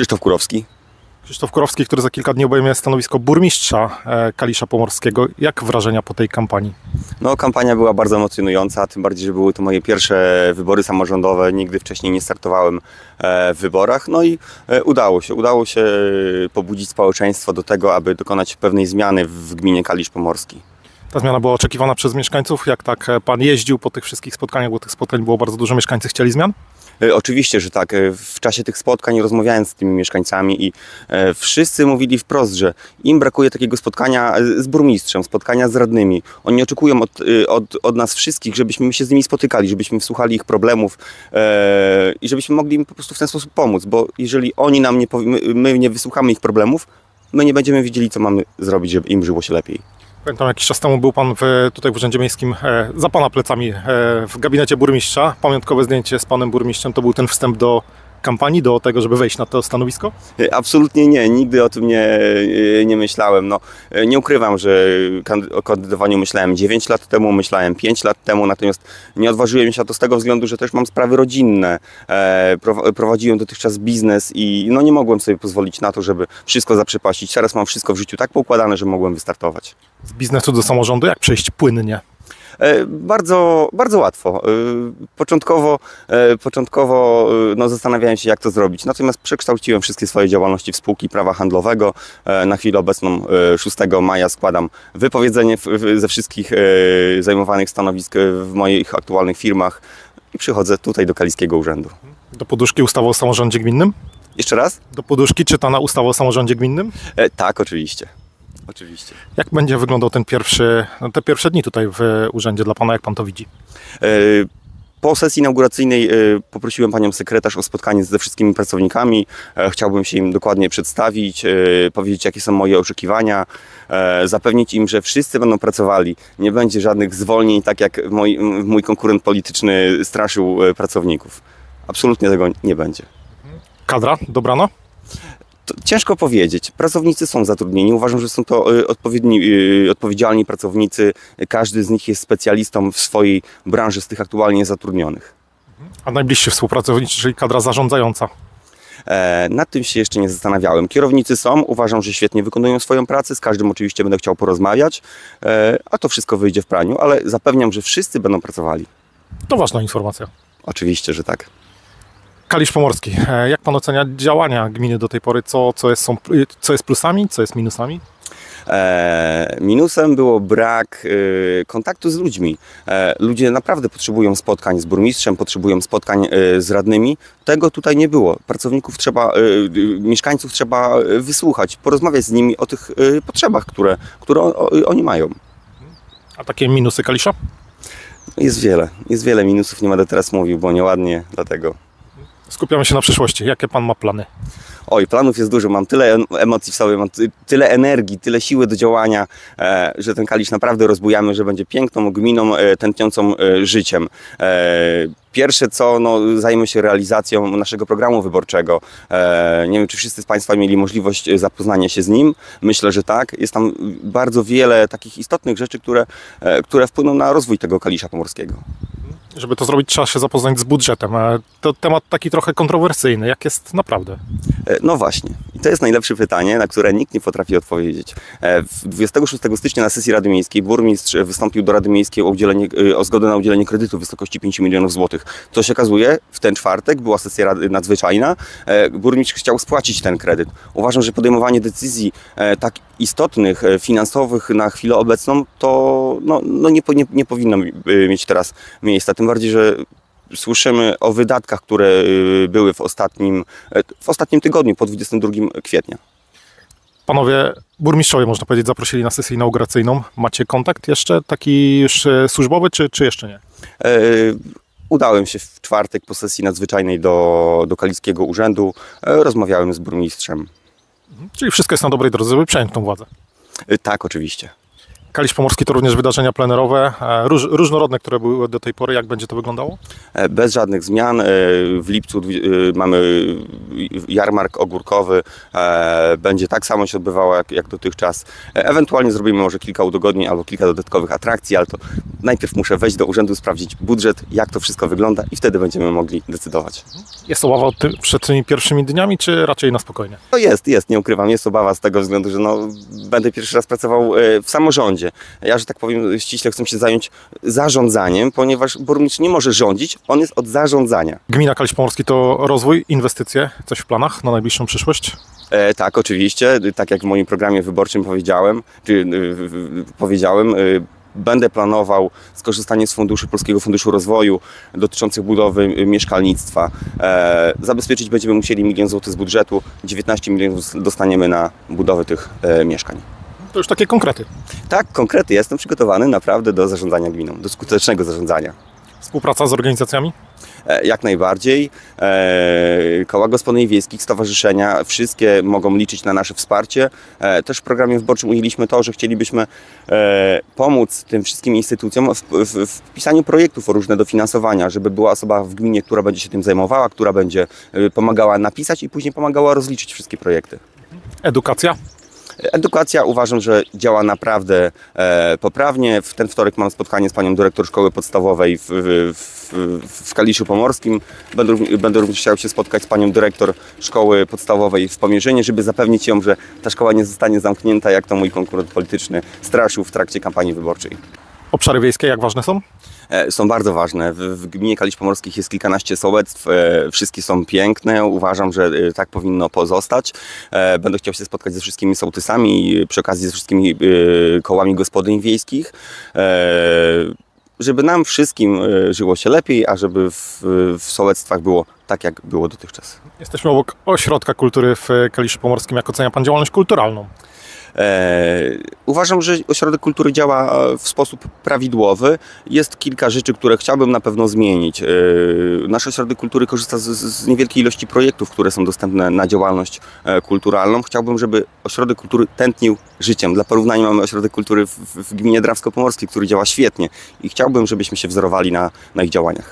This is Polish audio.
Krzysztof Kurowski. Krzysztof Kurowski, który za kilka dni obejmie stanowisko burmistrza e, Kalisza Pomorskiego. Jak wrażenia po tej kampanii? No, kampania była bardzo emocjonująca, tym bardziej, że były to moje pierwsze wybory samorządowe. Nigdy wcześniej nie startowałem e, w wyborach. No i e, udało się. Udało się pobudzić społeczeństwo do tego, aby dokonać pewnej zmiany w gminie Kalisz Pomorski. Ta zmiana była oczekiwana przez mieszkańców. Jak tak pan jeździł po tych wszystkich spotkaniach, bo tych spotkań było bardzo dużo, mieszkańcy chcieli zmian? E, oczywiście, że tak. E, w czasie tych spotkań rozmawiałem z tymi mieszkańcami i e, wszyscy mówili wprost, że im brakuje takiego spotkania z burmistrzem, spotkania z radnymi. Oni oczekują od, od, od nas wszystkich, żebyśmy się z nimi spotykali, żebyśmy wsłuchali ich problemów i żebyśmy mogli im po prostu w ten sposób pomóc, bo jeżeli oni nam nie, my nie wysłuchamy ich problemów, my nie będziemy wiedzieli, co mamy zrobić, żeby im żyło się lepiej. Pamiętam jakiś czas temu był Pan w, tutaj w Urzędzie Miejskim e, za Pana plecami e, w gabinecie burmistrza. Pamiątkowe zdjęcie z Panem Burmistrzem to był ten wstęp do kampanii, do tego, żeby wejść na to stanowisko? E, absolutnie nie, nigdy o tym nie, e, nie myślałem. No, e, nie ukrywam, że o kandydowaniu myślałem 9 lat temu, myślałem 5 lat temu, natomiast nie odważyłem się to z tego względu, że też mam sprawy rodzinne. Prowadziłem dotychczas biznes i no, nie mogłem sobie pozwolić na to, żeby wszystko zaprzepaścić. Teraz mam wszystko w życiu tak poukładane, że mogłem wystartować. Z biznesu do samorządu jak przejść płynnie? E, bardzo, bardzo łatwo. E, początkowo, e, początkowo no, zastanawiałem się, jak to zrobić. Natomiast przekształciłem wszystkie swoje działalności w spółki prawa handlowego. Na chwilę obecną 6 maja składam wypowiedzenie ze wszystkich zajmowanych stanowisk w moich aktualnych firmach i przychodzę tutaj do Kaliskiego Urzędu. Do poduszki ustawy o samorządzie gminnym? Jeszcze raz? Do poduszki czytana ustawa o samorządzie gminnym? E, tak, oczywiście. Oczywiście. Jak będzie wyglądał ten pierwszy, no te pierwsze dni tutaj w urzędzie dla Pana, jak Pan to widzi? E, po sesji inauguracyjnej e, poprosiłem panią sekretarz o spotkanie ze wszystkimi pracownikami. E, chciałbym się im dokładnie przedstawić, powiedzieć, jakie są moje oczekiwania, zapewnić im, że wszyscy będą pracowali. Nie będzie żadnych zwolnień, tak jak mój, mój konkurent polityczny straszył pracowników. Absolutnie tego nie będzie. Kadra dobrano? Ciężko powiedzieć. Pracownicy są zatrudnieni. Uważam, że są to y, odpowiedni, y, odpowiedzialni pracownicy. Każdy z nich jest specjalistą w swojej branży z tych aktualnie zatrudnionych. A najbliżsi współpracownicy, czyli kadra zarządzająca? E, nad tym się jeszcze nie zastanawiałem. Kierownicy są, uważam, że świetnie wykonują swoją pracę, z każdym oczywiście będę chciał porozmawiać, e, a to wszystko wyjdzie w praniu, ale zapewniam, że wszyscy będą pracowali. To ważna informacja. Oczywiście, że tak. Kalisz Pomorski, e, jak Pan ocenia działania gminy do tej pory? Co, co, jest, są, co jest plusami, co jest minusami? E, minusem było brak e, kontaktu z ludźmi. Ludzie naprawdę potrzebują spotkań z burmistrzem, potrzebują spotkań z radnymi. Tego tutaj nie było. Pracowników trzeba, mieszkańców trzeba wysłuchać, porozmawiać z nimi o tych potrzebach, które, które oni mają. A takie minusy Kalisza? Jest wiele. Jest wiele minusów, nie będę teraz mówił, bo nieładnie, dlatego skupiamy się na przyszłości. Jakie Pan ma plany? Oj, planów jest dużo, mam tyle emocji w sobie, mam tyle energii, tyle siły do działania, e, że ten kalisz naprawdę rozbujamy, że będzie piękną gminą, e, tętniącą e, życiem. Pierwsze co, no, zajmę się realizacją naszego programu wyborczego. nie wiem, czy wszyscy z Państwa mieli możliwość zapoznania się z nim. Myślę, że tak. Jest tam bardzo wiele takich istotnych rzeczy, które, które wpłyną na rozwój tego Kalisza Pomorskiego. Żeby to zrobić, trzeba się zapoznać z budżetem. To temat taki trochę kontrowersyjny. Jak jest naprawdę? E, no właśnie. To jest najlepsze pytanie, na które nikt nie potrafi odpowiedzieć. 26 e, stycznia na sesji Rady Miejskiej burmistrz wystąpił do Rady Miejskiej o, udzielenie, e, o zgodę na udzielenie kredytu w wysokości 5 milionów złotych. Co się okazuje, w ten czwartek była sesja Rady Nadzwyczajna. Burmistrz chciał spłacić ten kredyt. Uważam, że podejmowanie decyzji tak istotnych, finansowych na chwilę obecną, to no, no nie, nie, nie powinno mieć teraz miejsca. Tym bardziej, że słyszymy o wydatkach, które y, były w ostatnim, w ostatnim tygodniu, po 22 kwietnia. Panowie burmistrzowie, można powiedzieć, zaprosili na sesję inauguracyjną. Macie kontakt jeszcze taki już e, służbowy, czy, czy jeszcze nie? E, udałem się w czwartek po sesji nadzwyczajnej do, do Kaliskiego Urzędu. E, rozmawiałem z burmistrzem. Mhm. Czyli wszystko jest na dobrej drodze, żeby przejąć tą władzę? E, tak, oczywiście. Kalisz Pomorski to również wydarzenia plenerowe, e, róż, różnorodne, które były do tej pory. Jak będzie to wyglądało? E, Bez żadnych zmian. E, W lipcu mamy jarmark ogórkowy. E, Będzie tak samo się odbywało jak, jak dotychczas. E, Ewentualnie zrobimy może kilka udogodnień albo kilka dodatkowych atrakcji, ale to najpierw muszę wejść do urzędu, sprawdzić budżet, jak to wszystko wygląda i wtedy będziemy mogli decydować. Jest obawa o tym, przed tymi pierwszymi dniami, czy raczej na spokojnie? No jest, jest, nie ukrywam, jest obawa z tego względu, że no, będę pierwszy raz pracował e, w samorządzie. Ja, że tak powiem, ściśle chcę się zająć zarządzaniem, ponieważ burmistrz nie może rządzić, on jest od zarządzania. Gmina Kalisz Pomorski to rozwój, inwestycje, coś w planach na najbliższą przyszłość? E, tak, oczywiście, tak jak w moim programie wyborczym powiedziałem, czy y, y, powiedziałem, y, będę planował skorzystanie z funduszy Polskiego Funduszu Rozwoju dotyczących budowy y, mieszkalnictwa. E, zabezpieczyć będziemy musieli milion złotych z budżetu, 19 milionów dostaniemy na budowę tych e, mieszkań. To już takie konkrety. Tak, konkretnie jestem przygotowany naprawdę do zarządzania gminą, do skutecznego zarządzania. Współpraca z organizacjami? E, Jak najbardziej. E, Koła gospodyń wiejskich, stowarzyszenia, wszystkie mogą liczyć na nasze wsparcie. E, Też w programie wyborczym ujęliśmy to, że chcielibyśmy pomóc tym wszystkim instytucjom w, w, w pisaniu projektów o różne dofinansowania, żeby była osoba w gminie, która będzie się tym zajmowała, która będzie pomagała napisać i później pomagała rozliczyć wszystkie projekty. Edukacja? Edukacja uważam, że działa naprawdę e, poprawnie. W ten wtorek mam spotkanie z panią dyrektor szkoły podstawowej w, w, w, w Kaliszu Pomorskim. Będę, będę również chciał się spotkać z panią dyrektor szkoły podstawowej w Pomierzynie, żeby zapewnić ją, że ta szkoła nie zostanie zamknięta, jak to mój konkurent polityczny straszył w trakcie kampanii wyborczej. Obszary wiejskie, jak ważne są? E, Są bardzo ważne. W, w gminie Kalisz Pomorskich jest kilkanaście sołectw. e, Wszystkie są piękne. Uważam, że e, tak powinno pozostać. Będę chciał się spotkać ze wszystkimi sołtysami, przy okazji ze wszystkimi kołami gospodyń wiejskich. Żeby nam wszystkim żyło się lepiej, a żeby w, w sołectwach było tak, jak było dotychczas. Jesteśmy obok Ośrodka Kultury w Kaliszu Pomorskim. Jak ocenia Pan działalność kulturalną? E, uważam, że ośrodek kultury działa e, w sposób prawidłowy. Jest kilka rzeczy, które chciałbym na pewno zmienić. E, nasz ośrodek kultury korzysta z, z niewielkiej ilości projektów, które są dostępne na działalność kulturalną. Chciałbym, żeby ośrodek kultury tętnił życiem. Dla porównania mamy ośrodek kultury w, w gminie Drawsko-Pomorskiej, który działa świetnie i chciałbym, żebyśmy się wzorowali na, na ich działaniach.